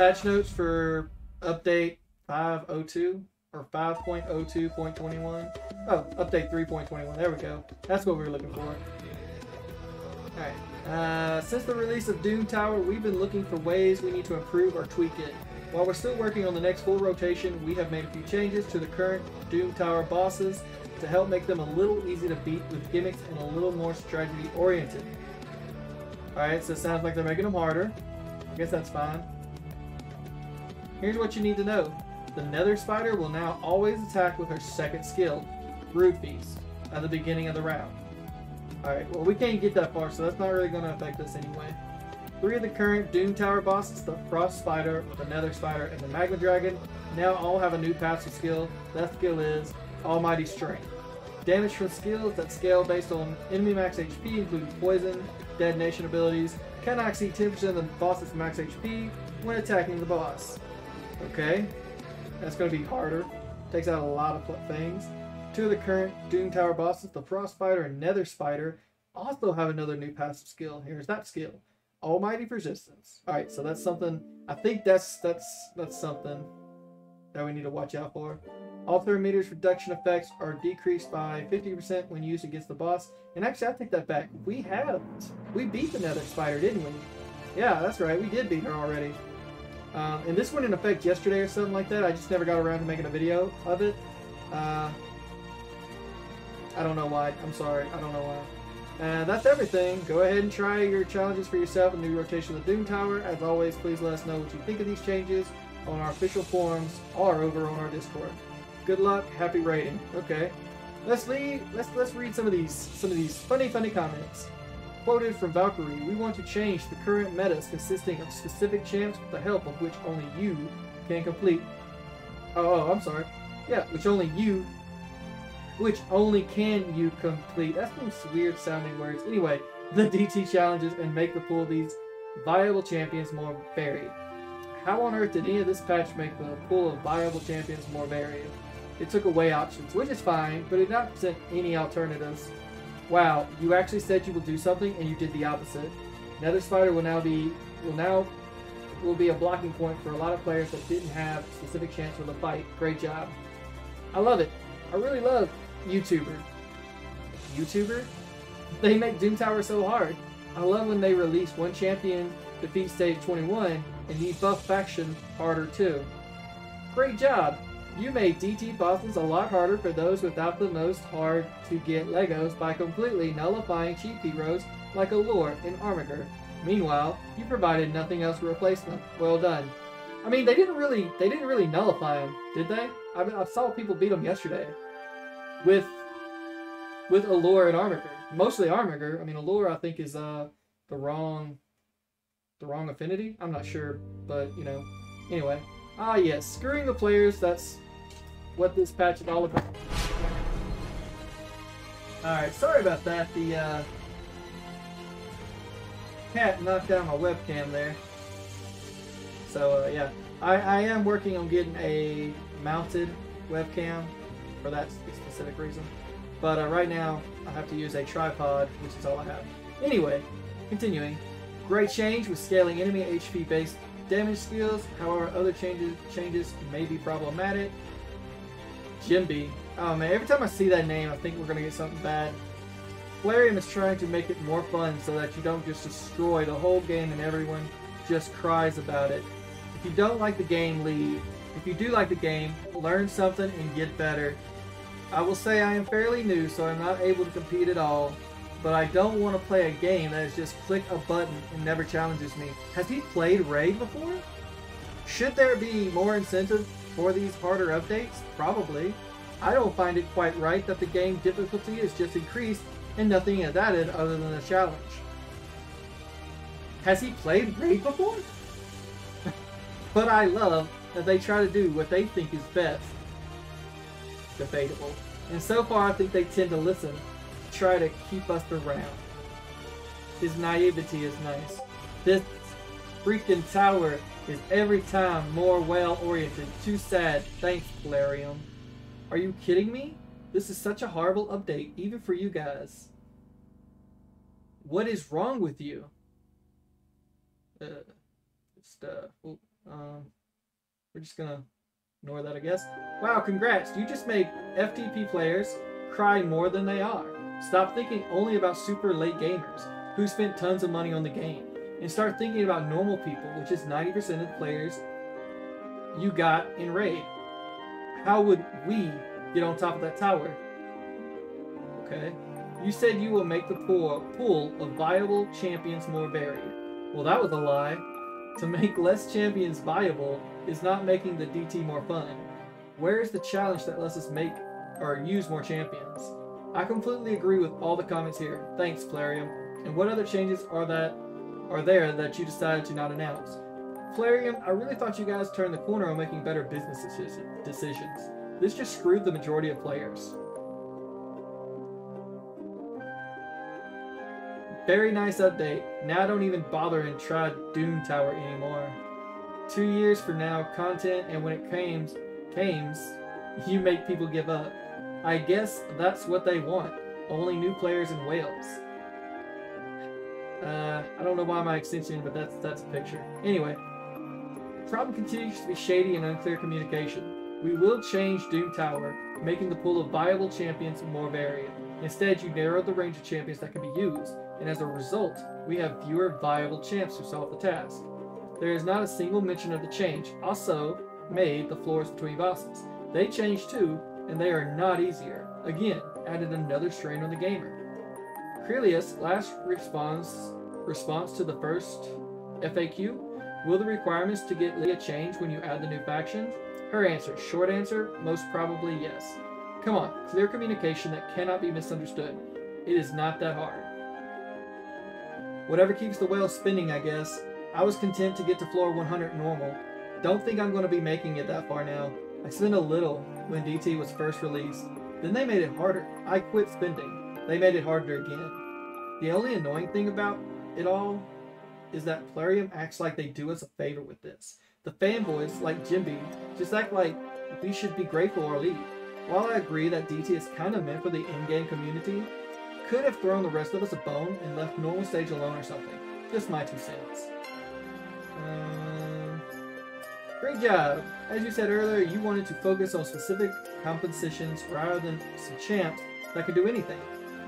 patch notes for update 502 or 5.02.21. Oh, update 3.21. There we go. That's what we were looking for. Alright. Uh, since the release of Doom Tower, we've been looking for ways we need to improve or tweak it. While we're still working on the next full rotation, we have made a few changes to the current Doom Tower bosses to help make them a little easy to beat with gimmicks and a little more strategy oriented. Alright, so it sounds like they're making them harder. I guess that's fine. Here's what you need to know. The Nether Spider will now always attack with her second skill, Brood Feast, at the beginning of the round. Alright, well we can't get that far, so that's not really going to affect us anyway. Three of the current Doom Tower bosses, the Frost Spider, the Nether Spider, and the Magma Dragon, now all have a new passive skill. That skill is Almighty Strength. Damage from skills that scale based on enemy max HP, including poison, detonation abilities, cannot exceed 10% of the boss's max HP when attacking the boss. Okay, that's going to be harder. Takes out a lot of things. Two of the current Doom Tower bosses, the Frost Spider and Nether Spider, also have another new passive skill. Here's that skill. Almighty Persistence. Alright, so that's something I think that's that's that's something that we need to watch out for. All meters reduction effects are decreased by 50% when used against the boss. And actually, I take that back. We have. We beat the Nether Spider, didn't we? Yeah, that's right. We did beat her already. Um, and this went in effect yesterday or something like that. I just never got around to making a video of it. Uh, I don't know why. I'm sorry. I don't know why. And that's everything. Go ahead and try your challenges for yourself in the rotation of the Doom Tower. As always, please let us know what you think of these changes on our official forums or over on our Discord. Good luck, happy raiding. Okay. Let's leave, let's let's read some of these some of these funny funny comments. Quoted from Valkyrie, we want to change the current metas consisting of specific champs with the help of which only you can complete. Oh, oh I'm sorry. Yeah, which only you which only can you complete. That's some weird sounding words. Anyway, the DT challenges and make the pool of these viable champions more varied. How on earth did any of this patch make the pool of viable champions more varied? It took away options, which is fine, but it did not present any alternatives. Wow, you actually said you will do something and you did the opposite. Nether Spider will now be will now will be a blocking point for a lot of players that didn't have specific chance for the fight. Great job. I love it. I really love YouTuber. YouTuber? They make Doom Tower so hard. I love when they release one champion defeat stage 21 and the buff faction harder too. Great job! You made DT bosses a lot harder for those without the most hard to get Legos by completely nullifying cheap heroes like Allure and Armiger. Meanwhile, you provided nothing else to replace them. Well done. I mean, they didn't really they didn't really nullify them, did they? I, mean, I saw people beat them yesterday with with Allure and Armiger. Mostly Armiger. I mean, Allure I think is uh the wrong the wrong affinity. I'm not sure, but you know. Anyway, ah yes, screwing the players. That's what this patch is all about. All right, sorry about that. The uh, cat knocked down my webcam there. So uh, yeah, I, I am working on getting a mounted webcam for that specific reason. But uh, right now, I have to use a tripod, which is all I have. Anyway, continuing. Great change with scaling enemy HP based damage skills. However, other changes changes may be problematic. Jimby. Oh man, every time I see that name, I think we're gonna get something bad. Plarium is trying to make it more fun so that you don't just destroy the whole game and everyone just cries about it. If you don't like the game, leave. If you do like the game, learn something and get better. I will say I am fairly new, so I'm not able to compete at all, but I don't want to play a game that is just click a button and never challenges me. Has he played Raid before? Should there be more incentive for these harder updates? Probably. I don't find it quite right that the game difficulty is just increased and nothing is added other than a challenge. Has he played Raid before? but I love that they try to do what they think is best debatable. And so far, I think they tend to listen, try to keep us around. His naivety is nice. This freaking tower is every time more well-oriented. Too sad. Thanks, Plarium. Are you kidding me? This is such a horrible update, even for you guys. What is wrong with you? Uh, it's stuff. Ooh, um, we're just gonna ignore that, I guess. Wow, congrats! You just made FTP players cry more than they are. Stop thinking only about super late gamers who spent tons of money on the game, and start thinking about normal people, which is 90% of the players you got in Raid. How would we get on top of that tower? Okay. You said you will make the pool, pool of viable champions more varied. Well, that was a lie. To make less champions viable is not making the DT more fun. Where is the challenge that lets us make or use more champions? I completely agree with all the comments here. Thanks, Plarium. And what other changes are that are there that you decided to not announce? Plarium, I really thought you guys turned the corner on making better business decisions. This just screwed the majority of players. Very nice update. Now I don't even bother and try Doom Tower anymore. Two years for now, content, and when it comes, comes, you make people give up. I guess that's what they want. Only new players in Wales. Uh, I don't know why my extension, but that's that's a picture. Anyway, the problem continues to be shady and unclear communication. We will change Doom Tower, making the pool of viable champions more varied. Instead, you narrow the range of champions that can be used, and as a result, we have fewer viable champs to solve the task. There is not a single mention of the change, also made the floors between bosses. They changed too, and they are not easier. Again, added another strain on the gamer. Crelius last response response to the first FAQ. Will the requirements to get Leah change when you add the new faction? Her answer, short answer, most probably yes. Come on, clear communication that cannot be misunderstood. It is not that hard. Whatever keeps the whale spinning, I guess. I was content to get to floor 100 normal. Don't think I'm going to be making it that far now. I spent a little when DT was first released. Then they made it harder. I quit spending. They made it harder again. The only annoying thing about it all is that Plarium acts like they do us a favor with this. The fanboys, like Jimby, just act like we should be grateful or leave. While I agree that DT is kind of meant for the in-game community, could have thrown the rest of us a bone and left normal stage alone or something. Just my two cents. Great job! As you said earlier, you wanted to focus on specific compositions rather than some champs that could do anything.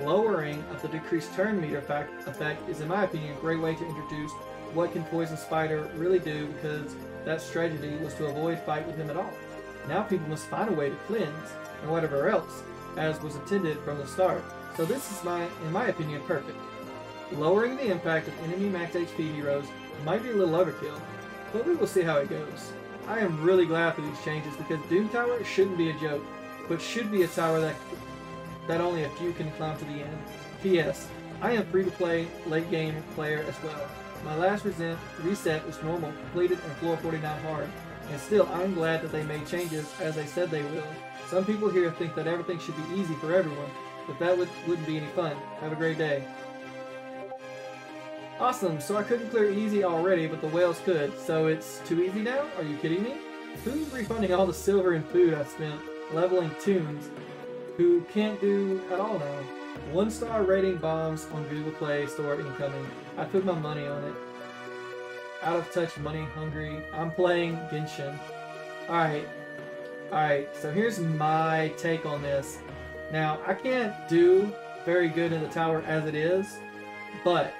Lowering of the decreased turn meter effect, effect is, in my opinion, a great way to introduce what can Poison Spider really do because that strategy was to avoid fight with him at all. Now people must find a way to cleanse, and whatever else, as was intended from the start. So this is my, in my opinion, perfect. Lowering the impact of enemy max HP heroes might be a little overkill, but we will see how it goes. I am really glad for these changes because Doom Tower shouldn't be a joke, but should be a tower that that only a few can climb to the end. P.S. I am free to play late game player as well. My last resent, reset was normal, completed and floor 49 hard, and still I'm glad that they made changes as they said they will. Some people here think that everything should be easy for everyone, but that would, wouldn't be any fun. Have a great day. Awesome, so I couldn't clear easy already, but the whales could. So it's too easy now? Are you kidding me? Who's refunding all the silver and food I spent leveling tunes who can't do at all now? One star rating bombs on Google Play Store incoming. I put my money on it. Out of touch, money hungry. I'm playing Genshin. Alright. Alright, so here's my take on this. Now, I can't do very good in the tower as it is, but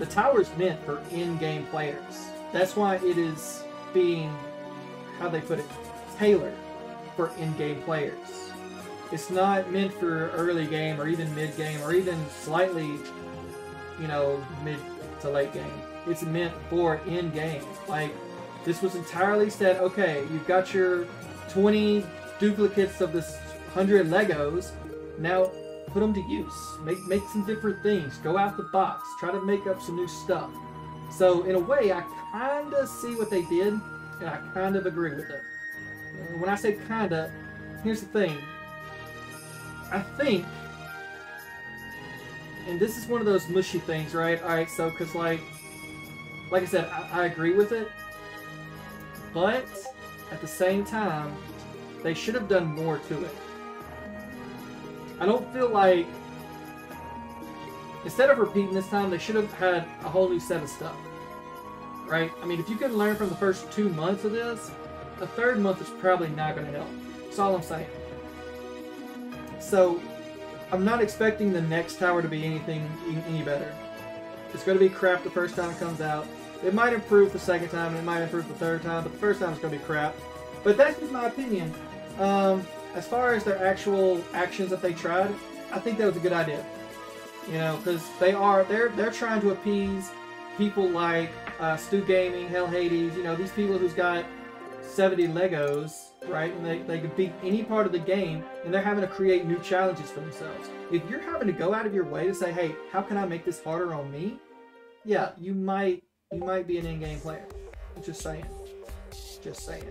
the tower is meant for in-game players. That's why it is being, how they put it, tailored for in-game players. It's not meant for early game or even mid-game or even slightly, you know, mid to late game. It's meant for in-game. Like, this was entirely said, okay, you've got your 20 duplicates of this 100 Legos. Now put them to use. Make make some different things. Go out the box. Try to make up some new stuff. So in a way, I kind of see what they did, and I kind of agree with it. When I say kinda, here's the thing. I think, and this is one of those mushy things, right? All right, so because like, like I said, I, I agree with it, but at the same time, they should have done more to it. I don't feel like instead of repeating this time, they should have had a whole new set of stuff. right? I mean, if you can learn from the first two months of this, the third month is probably not going to help. That's all I'm saying. So, I'm not expecting the next tower to be anything any better. It's going to be crap the first time it comes out. It might improve the second time, and it might improve the third time, but the first time it's going to be crap. But that's just my opinion. Um, as far as their actual actions that they tried, I think that was a good idea. You know, because they are they're they're trying to appease people like uh, Stu Gaming, Hell Hades. You know, these people who's got 70 Legos, right? And they, they can beat any part of the game, and they're having to create new challenges for themselves. If you're having to go out of your way to say, hey, how can I make this harder on me? Yeah, you might you might be an in-game player. Just saying. Just saying.